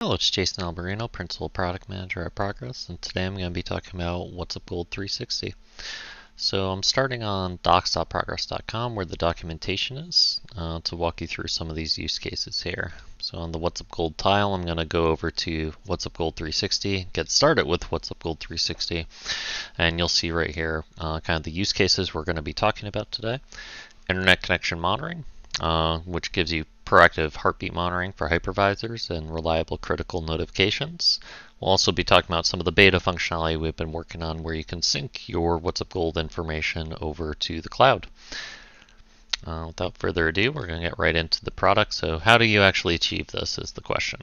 Hello, it's Jason Alberino, Principal Product Manager at Progress, and today I'm going to be talking about WhatsUp Gold 360. So I'm starting on docs.progress.com where the documentation is uh, to walk you through some of these use cases here. So on the WhatsUp Gold tile, I'm going to go over to WhatsUp Gold 360, get started with WhatsUp Gold 360, and you'll see right here uh, kind of the use cases we're going to be talking about today. Internet connection monitoring, uh, which gives you proactive heartbeat monitoring for hypervisors and reliable critical notifications. We'll also be talking about some of the beta functionality we've been working on where you can sync your WhatsUp Gold information over to the cloud. Uh, without further ado, we're going to get right into the product. So how do you actually achieve this is the question.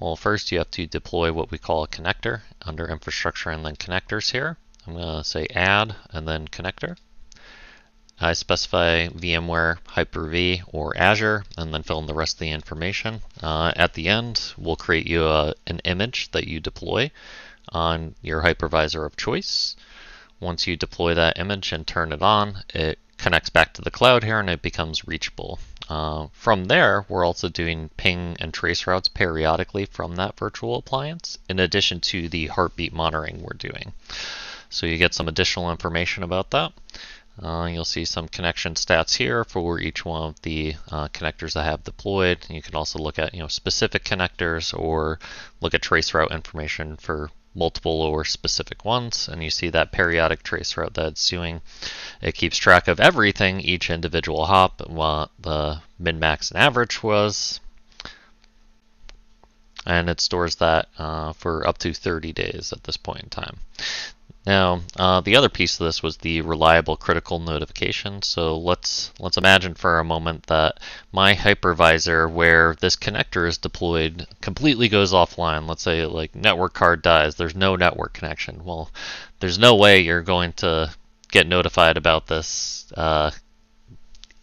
Well, first you have to deploy what we call a connector under infrastructure and then connectors here. I'm going to say add and then connector. I specify VMware, Hyper-V, or Azure, and then fill in the rest of the information. Uh, at the end, we'll create you a, an image that you deploy on your hypervisor of choice. Once you deploy that image and turn it on, it connects back to the cloud here and it becomes reachable. Uh, from there, we're also doing ping and trace routes periodically from that virtual appliance, in addition to the heartbeat monitoring we're doing. So you get some additional information about that. Uh, you'll see some connection stats here for each one of the uh, connectors I have deployed. You can also look at you know specific connectors or look at trace route information for multiple or specific ones. And you see that periodic trace route that it's doing. It keeps track of everything, each individual hop, what the min, max, and average was. And it stores that uh, for up to 30 days at this point in time. Now, uh, the other piece of this was the reliable critical notification. So let's let's imagine for a moment that my hypervisor, where this connector is deployed, completely goes offline. Let's say like network card dies, there's no network connection. Well, there's no way you're going to get notified about this uh,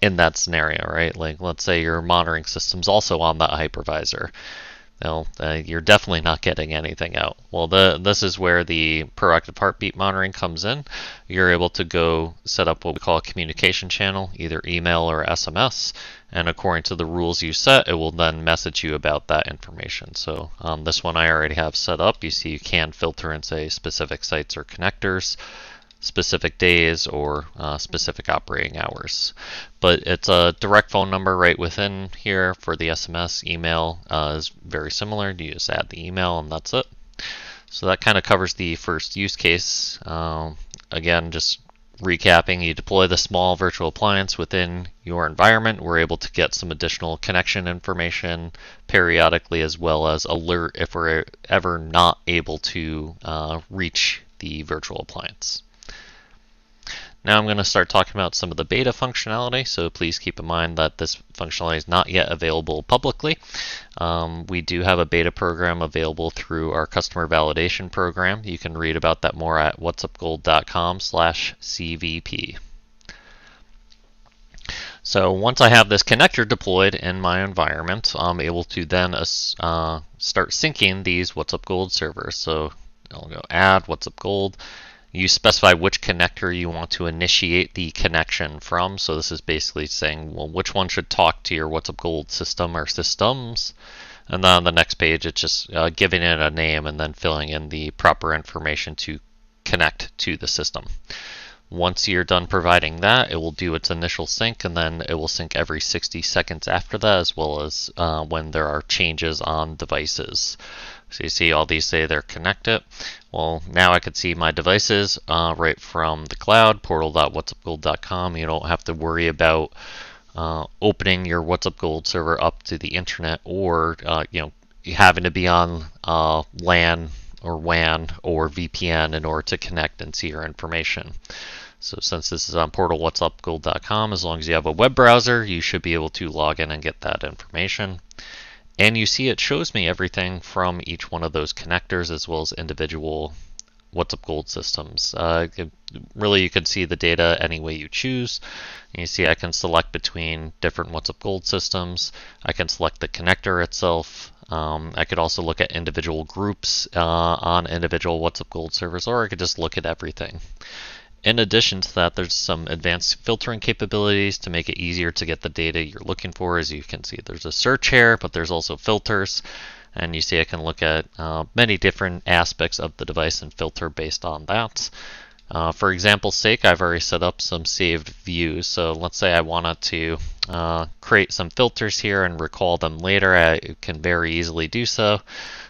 in that scenario, right? Like let's say your monitoring system's also on that hypervisor well, uh, you're definitely not getting anything out. Well, the, this is where the proactive heartbeat monitoring comes in. You're able to go set up what we call a communication channel, either email or SMS, and according to the rules you set, it will then message you about that information. So um, this one I already have set up. You see you can filter and say specific sites or connectors specific days or uh, specific operating hours. But it's a direct phone number right within here for the SMS. Email uh, is very similar. You just add the email and that's it. So that kind of covers the first use case. Um, again, just recapping, you deploy the small virtual appliance within your environment. We're able to get some additional connection information periodically as well as alert if we're ever not able to uh, reach the virtual appliance. Now I'm going to start talking about some of the beta functionality, so please keep in mind that this functionality is not yet available publicly. Um, we do have a beta program available through our customer validation program. You can read about that more at whatsupgold.com slash CVP. So once I have this connector deployed in my environment, I'm able to then uh, start syncing these WhatsUp Gold servers. So I'll go add WhatsUp Gold you specify which connector you want to initiate the connection from. So this is basically saying, well, which one should talk to your WhatsUp Gold system or systems. And then on the next page, it's just uh, giving it a name and then filling in the proper information to connect to the system. Once you're done providing that, it will do its initial sync and then it will sync every 60 seconds after that, as well as uh, when there are changes on devices. So you see all these say they're connected. Well, now I can see my devices uh, right from the cloud, portal.whatsupgold.com. You don't have to worry about uh, opening your WhatsUp Gold server up to the internet or uh, you know having to be on uh, LAN or WAN or VPN in order to connect and see your information. So since this is on portal.whatsupgold.com, as long as you have a web browser, you should be able to log in and get that information. And you see it shows me everything from each one of those connectors as well as individual WhatsUp Gold systems. Uh, really, you can see the data any way you choose. And you see I can select between different WhatsUp Gold systems. I can select the connector itself. Um, I could also look at individual groups uh, on individual WhatsUp Gold servers, or I could just look at everything. In addition to that, there's some advanced filtering capabilities to make it easier to get the data you're looking for. As you can see, there's a search here, but there's also filters. And you see I can look at uh, many different aspects of the device and filter based on that. Uh, for example's sake, I've already set up some saved views. So let's say I wanted to uh, create some filters here and recall them later. I can very easily do so.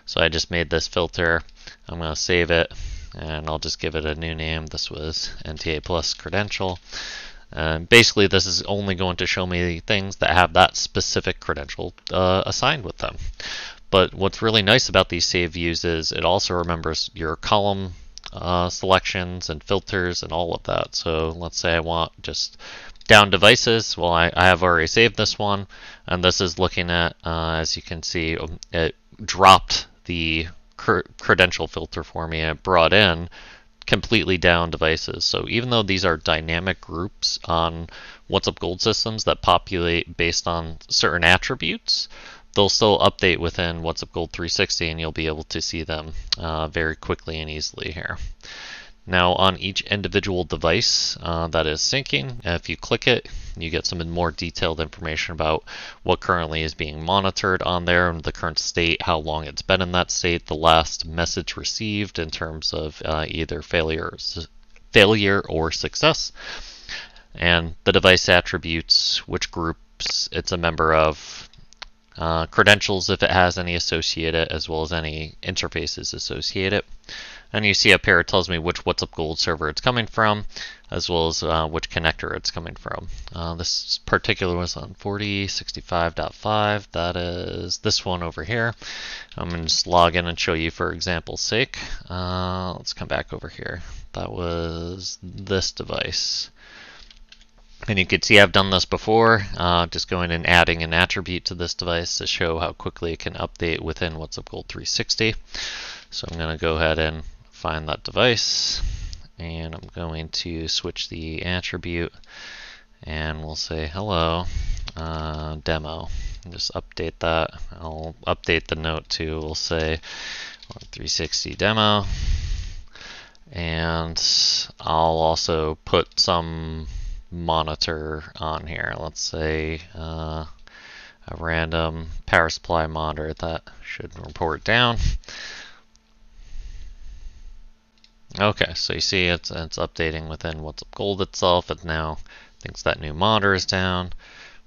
So I just made this filter. I'm going to save it and I'll just give it a new name. This was NTA Plus credential. Uh, basically, this is only going to show me things that have that specific credential uh, assigned with them. But what's really nice about these save views is it also remembers your column uh, selections and filters and all of that. So let's say I want just down devices. Well, I, I have already saved this one, and this is looking at, uh, as you can see, um, it dropped the cr credential filter for me and it brought in completely down devices. So even though these are dynamic groups on WhatsUp Gold systems that populate based on certain attributes, they'll still update within WhatsUp Gold 360 and you'll be able to see them uh, very quickly and easily here. Now on each individual device uh, that is syncing, if you click it, you get some more detailed information about what currently is being monitored on there, and the current state, how long it's been in that state, the last message received in terms of uh, either failure, failure or success, and the device attributes, which groups it's a member of, uh, credentials if it has any associated, as well as any interfaces associated. And you see up here it tells me which WhatsUp Gold server it's coming from, as well as uh, which connector it's coming from. Uh, this particular was on 4065.5. That is this one over here. I'm going to just log in and show you for example's sake. Uh, let's come back over here. That was this device. And you can see I've done this before, uh, just going and adding an attribute to this device to show how quickly it can update within WhatsUp Gold 360. So I'm going to go ahead and find that device, and I'm going to switch the attribute, and we'll say hello uh, demo. Just update that. I'll update the note to, we'll say 360 demo, and I'll also put some monitor on here. Let's say uh, a random power supply monitor that should report down. Okay, so you see it's, it's updating within WhatsUp Gold itself. It now thinks that new monitor is down.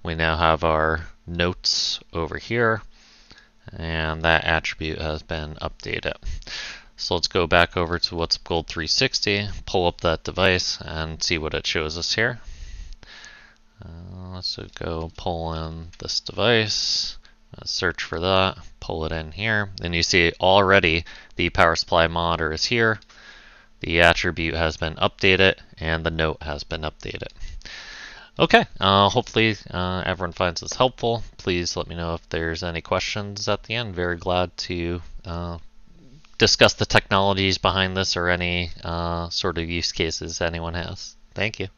We now have our notes over here, and that attribute has been updated. So let's go back over to WhatsUp Gold 360, pull up that device, and see what it shows us here. Uh, let's go pull in this device, uh, search for that, pull it in here, and you see already the power supply monitor is here. The attribute has been updated and the note has been updated. Okay, uh, hopefully uh, everyone finds this helpful. Please let me know if there's any questions at the end. Very glad to uh, discuss the technologies behind this or any uh, sort of use cases anyone has. Thank you.